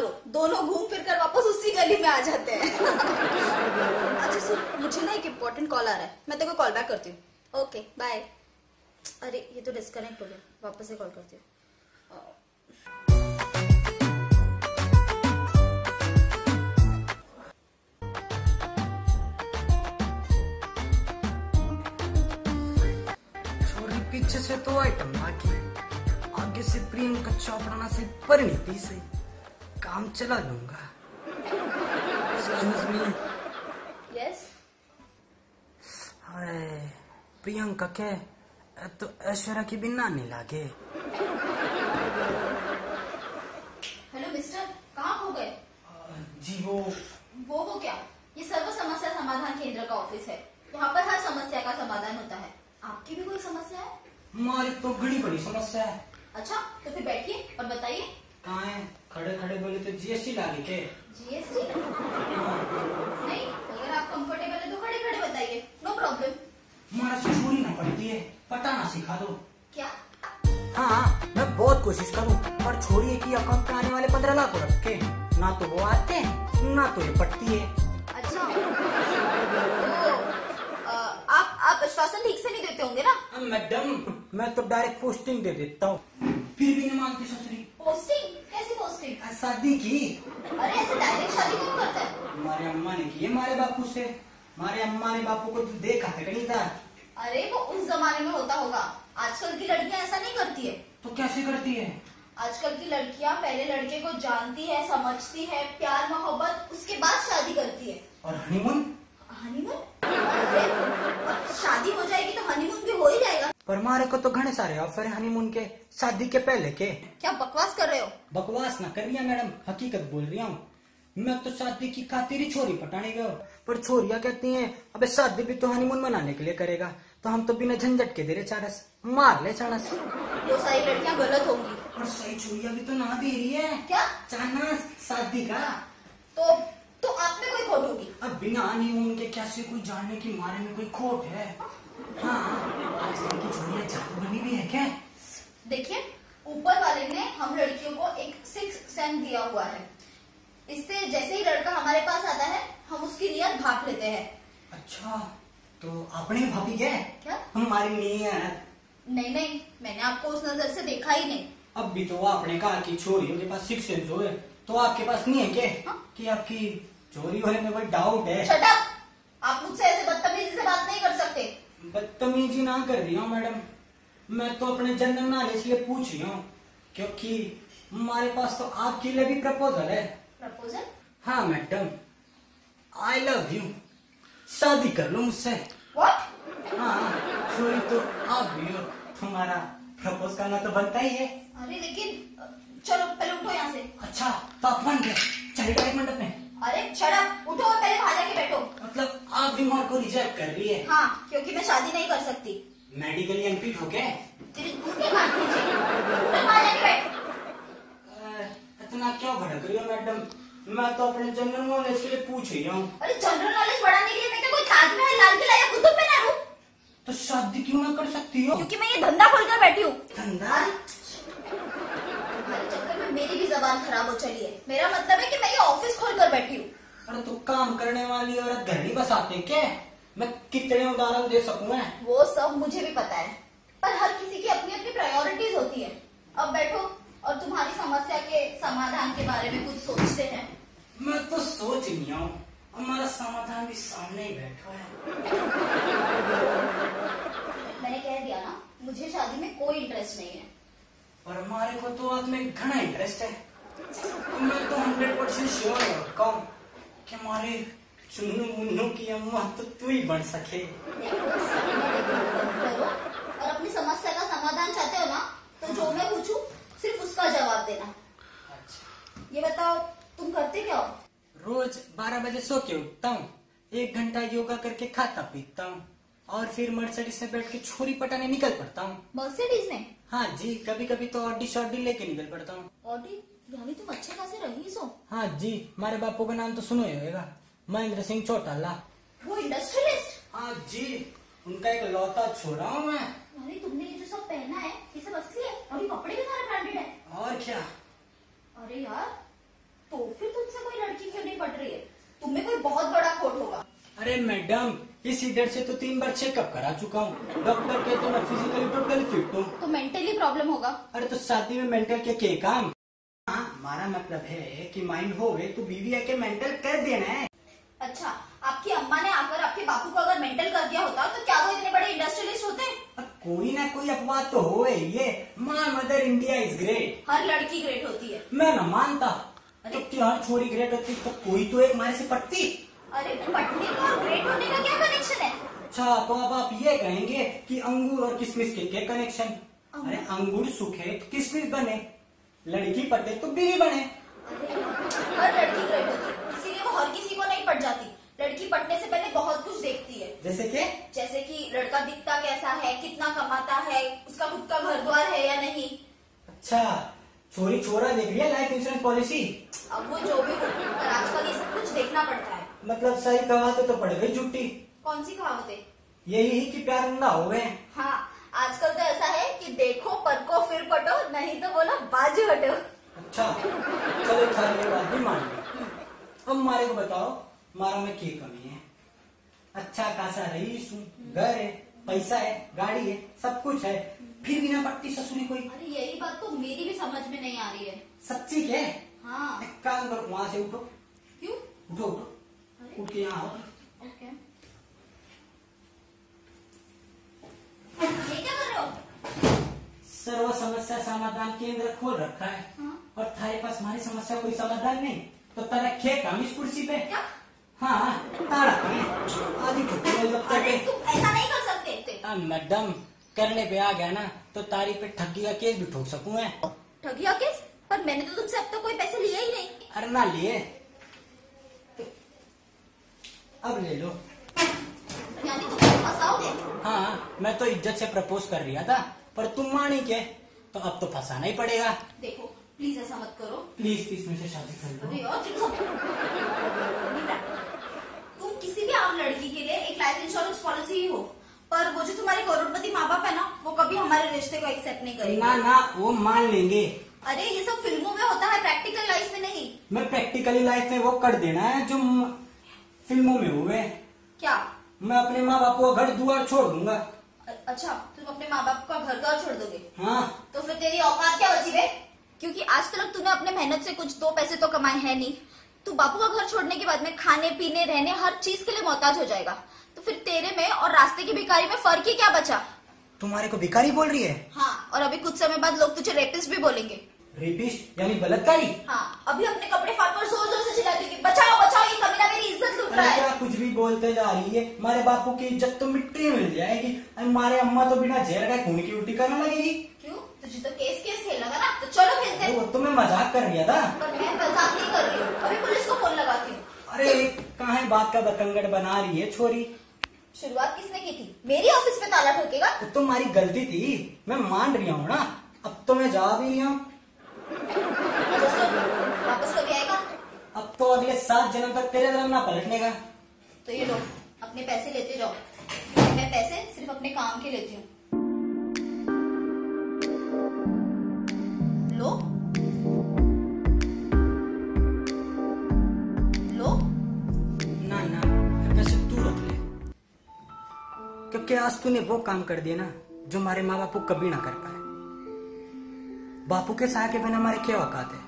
दोनों घूम फिर कर वापस उसी गली में आ जाते हैं। अच्छा सुन, मुझे ना एक इम्पोर्टेंट कॉल आ रहा है। मैं तेरे को कॉल बैक करती हूँ। ओके बाय अरे, ये तो डिस्कनेक्ट हो गया। वापस से कॉल करती हूँ। पीछे से तो आइटम बाकी आगे से प्रियंका चोपड़ा से परिणीति से काम चला लूँगा। अरे प्रियंका के तो ऐश्वर्या की बिना नानी लागे। हेलो मिस्टर कहाँ हो गए? जी वो वो वो क्या? ये सर्व समस्या समाधान केंद्र का ऑफ़िस है। यहाँ पर हर समस्या का समाधान होता है। आपकी भी कोई समस्या है? हमारी तो बड़ी बड़ी समस्या है। अच्छा तो फिर बैठिए और बताइए। कहाँ है? खड़े खड़े बोले तो जीएसटी लागे के जीएसटी नहीं अगर आप कंफर्टेबल है तो खड़े खड़े बताइए। नो प्रॉब्लम हमारा से छोरी ना पड़ती है पता ना सिखा दो। क्या? हाँ मैं बहुत कोशिश करूँ पर छोड़िए कि अकाउंट पे आने वाले पंद्रह लाख को रख के ना तो वो आते हैं ना तो ये पटती है। अच्छा। तो आप आप आश्वासन ठीक से नहीं देते होंगे ना? मैडम। मैं तो डायरेक्ट पोस्टिंग दे देता हूँ। फिर भी नहीं मानती ससुरी पोस्टिंग कैसी पोस्टिंग आज शादी की? अरे ऐसे डायरेक्ट शादी कौन करता है? हमारे अम्मा ने की हमारे बापू से। हमारे अम्मा ने बापू को तो देखा था कहीं था? अरे वो उस जमाने में होता होगा। आजकल की लड़कियाँ ऐसा नहीं करती है। तो कैसे करती है? आजकल की लड़कियाँ पहले लड़के को जानती है समझती है प्यार मोहब्बत उसके बाद शादी करती है। और हनीमून हनीमून अरे अब शादी हो जाएगी तो हनीमून भी हो ही जाएगा पर हमारे को तो घने सारे ऑफ़र है हनीमून के शादी के पहले के। क्या बकवास कर रहे हो? बकवास ना कर रही मैडम हकीकत बोल रही हूँ। मैं तो शादी की खातिर ही छोरी पटाने गया पर छोरियाँ कहती हैं अबे शादी भी तो हनीमून मनाने के लिए करेगा तो हम तो बिना झंझट के दे रहे चारस मार ले चाणस। वो सारी लड़कियाँ गलत होंगी। और सही छोरिया भी तो ना दे रही है। क्या? चानस शादी का। तो तो आप में कोई खोट होगी? अब बिना हनीमून के कैसे कोई जानने की मारे में कोई खोट है? हाँ आजकल की छोरियाँ जादू बनी भी है क्या? देखिए ऊपर वाले ने हम लड़कियों को एक सिक्स सेंस दिया हुआ है। इससे जैसे ही लड़का हमारे पास आता है हम उसकी नियत भाप लेते हैं। अच्छा तो आपने भाभी क्या क्या? हमारी नियत नहीं नहीं मैंने आपको उस नज़र से देखा ही नहीं। अब भी तो आपने कहा कि चोरियों के पास सिक्स सेंस हो। तो आपके पास नहीं है क्या? हाँ। कि आपकी चोरी होने में कोई डाउट है? शट अप आप मुझसे ऐसे बदतमीजी से बात नहीं कर सकते बदतमीजी ना कर रही हूँ मैडम। मैं तो अपने जनरल नॉलेज के लिए पूछ रही हूँ क्योंकि हमारे पास तो आपके लिए भी प्रपोजल है। प्रपोजल? हाँ मैडम। आई लव यू शादी कर लो मुझसे। हाँ तो आप भी हो। तुम्हारा प्रपोज करना तो बनता ही है। अरे लेकिन चलो पहले उठो यहाँ से। अच्छा तो आप मान गए चलेगा एक मंडप में अरे शट उठो और पहले वहाँ जाके बैठो। मतलब आप भी मार को रिजेक्ट कर रही है? हाँ क्योंकि मैं शादी नहीं कर सकती। मेडिकली अनफिट हो गए बैठ। इतना क्यों भड़क रही हो मैडम? मैं तो अपने जनरल नॉलेज के लिए पूछ रही हूँ। अरे जनरल नॉलेज बढ़ाने के लिए मैं क्या कोई ताजमहल लाल किला या कुतुब मीनार हूँ? तो शादी क्यों ना कर सकती हो? क्योंकि मैं ये धंधा खोलकर बैठी हूँ। धंधा तुम्हारे चक्कर में मेरी भी जबान खराब हो चली है। मेरा मतलब है कि मैं ये ऑफ़िस खोल कर बैठी हूँ। अरे तो काम करने वाली औरत घर नहीं बसाते क्या? मैं कितने उदाहरण दे सकूँ मैं? वो सब मुझे भी पता है। पर हर किसी की अपनी अपनी प्रायोरिटीज होती है। अब बैठो और तुम्हारी समस्या के समाधान के बारे में कुछ सोचते हैं। मैं तो सोच नहीं हूँ। हमारा समाधान भी सामने ही बैठा है। मैंने कह दिया ना मुझे शादी में कोई इंटरेस्ट नहीं है। और हमारे को तो आज में घना इंटरेस्ट है। मैं तो हंड्रेड परसेंट श्योर हूँ कि हमारे चुन्नू मुन्नू की अम्मा तो तू ही बन सके। और अपनी समस्या का समाधान चाहते हो ना तो जो मैं पूछूँ सिर्फ़ उसका जवाब देना। अच्छा। ये बताओ तुम करते क्या हो? रोज बारह बजे सो के उठता हूँ एक घंटा योगा करके खाता पीता हूँ और फिर मर्सिडीज से बैठ के छोरी पटाने निकल पड़ता हूँ। मर्सिडीज में हाँ जी कभी कभी तो ऑडी शॉडी लेके निकल पड़ता हूँ। ऑडी यानी तुम अच्छे खासे रईस हो हाँ जी हमारे बापू का नाम तो सुनो ही होगा महेंद्र सिंह चौटाला। वो इंडस्ट्रियलिस्ट हाँ जी उनका एक लौता छोरा हूँ मैं। यानी तुमने ये जो सब पहना है ये सब असली है? और ये कपड़े भी सारे ब्रांडेड है। और क्या? अरे यार तो फिर तुमसे कोई लड़की क्यों नहीं पढ़ रही है? तुम्हें कोई बहुत बड़ा खोट होगा। अरे मैडम इस इधर से तो तीन बार चेकअप करा चुका हूँ। डॉक्टर कहते तो मैं फिजिकली टोटली फिट हूँ। तो मेंटली प्रॉब्लम होगा। अरे तो शादी में मेंटल के के काम? हाँ हमारा मतलब है कि माइंड हो गए तो बीवी आके मेंटल कर देना है। अच्छा आपकी अम्मा ने आकर आपके बापू को अगर मेंटल कर दिया होता तो क्या वो इतने बड़े इंडस्ट्रियलिस्ट होते? अब कोई ना कोई अपवाद तो हो ये माँ मदर इंडिया इज़ ग्रेट हर लड़की ग्रेट होती है। मैं न मानता। अरे? तो क्या छोरी ग्रेट होती? तो कोई तो एक मारे से पटती। अरे पढ़ने का और ग्रेट होने का क्या कनेक्शन है? अच्छा तो अब आप ये कहेंगे कि अंगूर और किशमिश के क्या कनेक्शन अरे अंगूर सूखे तो किशमिश बने। लड़की पटे तो बीवी बने। हर लड़की ग्रेट होती है। इसीलिए वो हर किसी को नहीं पट जाती। लड़की पटने से पहले बहुत कुछ देखती है। जैसे कि? जैसे कि लड़का दिखता कैसा है कितना कमाता है उसका खुद का घर द्वार है या नहीं? अच्छा छोरी छोरा देख लिया लाइफ इंश्योरेंस पॉलिसी अब वो जो भी हो पर आजकल ये सब कुछ देखना पड़ता है। मतलब सही कहा तो पड़ गई जुट्टी कौन सी कहावत है? यही कि प्यार ना हो गए हाँ आजकल तो ऐसा है कि देखो परको फिर पटो नहीं तो बोला बाजू हटो। अच्छा चलो थारी बात भी मान ली। अब मारे को बताओ मारा में की कमी है? अच्छा खासा रईस हूँ घर है पैसा है गाड़ी है सब कुछ है फिर भी ना पट्टी ससुरी कोई। अरे यही बात तो मेरी भी समझ में नहीं आ रही है। सच्ची क्या है? हाँ। काम करो वहाँ से उठो। क्यों? उठो उठो। उठ के यहाँ ओके हो सर्व समस्या समाधान केंद्र खोल रखा है। हाँ। और थारे पास हमारी समस्या कोई समाधान नहीं तो तेरा खे काम इस कुर्सी पे। क्या? हाँ आधी अरे है। तुम ऐसा नहीं कर सकते मैडम करने पे आ गया ना तो तारी पे ठगी का केस भी ठोक सकूँ मैं। ठगिया केस? पर मैंने तो तुमसे अब तक कोई पैसे लिए ही नहीं। अरे ना लिए। तो अब ले लो। यानी तुम मुझे फंसाओगे हाँ मैं तो इज़्ज़त से प्रपोज कर रहा था पर तुम मानी के तो अब तो फंसाना ही पड़ेगा। देखो प्लीज़ ऐसा मत करो। प्लीज़ प्लीज़ मुझसे शादी कर लो तुम किसी भी आम लड़की के लिए एक लाइफ इंश्योरेंस पॉलिसी ही हो पर वो जो तुम्हारे करोड़पति माँ बाप है ना वो कभी हमारे रिश्ते को एक्सेप्ट नहीं करेंगे। ना ना वो मान लेंगे। अरे ये सब फ़िल्मों में होता है प्रैक्टिकल लाइफ में नहीं। मैं प्रैक्टिकली लाइफ में वो कर देना है जो फ़िल्मों में हुए क्या? मैं अपने माँ बाप को घर दुआर छोड़ दूँगा। अच्छा तुम अपने माँ बाप का घर द्वार छोड़ दोगे? हाँ। तो फिर तेरी औकात क्या बची बे? क्योंकि आज तक तूने अपने मेहनत से कुछ दो पैसे तो कमाए हैं नहीं। तू बापू का घर छोड़ने के बाद में खाने पीने रहने हर चीज़ के लिए मोहताज हो जाएगा। तो फिर तेरे में और रास्ते की भिखारी में फ़र्क ही क्या बचा? तुम्हारे को भिखारी बोल रही है? हाँ और अभी कुछ समय बाद लोग तुझे रेपिस्ट भी बोलेंगे। रेपिस्ट यानी बलात्कारी? हाँ अभी अपने कपड़े फाड़ कर ज़ोर ज़ोर से चिल्लाती होगी बचाओ बचाओ ये कमीना मेरी इज़्ज़त लूट रहा अरे है क्या कुछ भी बोलते जा रही है हमारे बापू की इज़्ज़त तो मिट्टी मिल जाएगी। हमारे अम्मा तो बिना जहर का खून की उल्टी करने लगेगी। क्यों? तुझे तो केस केस खेलना था ना। तो चलो खेलते। वो तो मैं मज़ाक कर रही था पर मैं मज़ाक नहीं कर रही हूँ। अभी पुलिस को फ़ोन लगाती हूँ। अरे कहा बात का बतंगड़ बना रही है छोरी? शुरुआत किसने की थी? मेरी ऑफ़िस में ताला ठोकेगा? तो तुम्हारी गलती थी। मैं मान रही हूँ ना। अब तो मैं जा भी रही हूँ। सुन, वापस कभी आएगा? अब तो अगले सात जन्म तक तेरे धर्म ना पलटने का। तो ये लो, अपने पैसे लेते जाओ। मैं पैसे सिर्फ़ अपने काम के लेती हूँ। लो। लो। ना ना पैसे तू रख ले। क्योंकि आज तूने वो काम कर दिया ना, जो हमारे माँ बापू कभी ना कर पाए। बापू के सहाय के बिना हमारे क्या औकात है?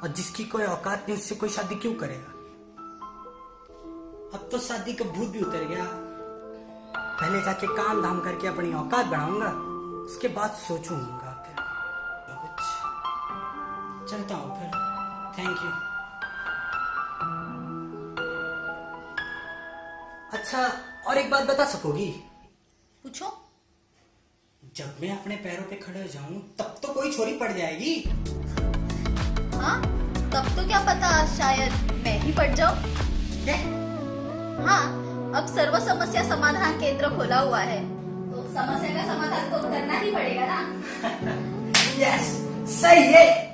और जिसकी कोई औकात नहीं, उससे कोई शादी क्यों करेगा? अब तो शादी का भूत भी उतर गया। पहले जाके काम धाम करके अपनी औकात बढ़ाऊँगा उसके बाद सोचूँगा फिर। कुछ चलता हूँ फिर। थैंक यू अच्छा और एक बात बता सकोगी? पूछो। जब मैं अपने पैरों पे खड़े हो जाऊँ तब तो कोई छोरी पड़ जाएगी। हाँ तब तो क्या पता शायद मैं ही पड़ जाऊँ। हाँ अब सर्व समस्या समाधान केंद्र खोला हुआ है। तो समस्या का समाधान तो करना ही पड़ेगा ना? यस सही है।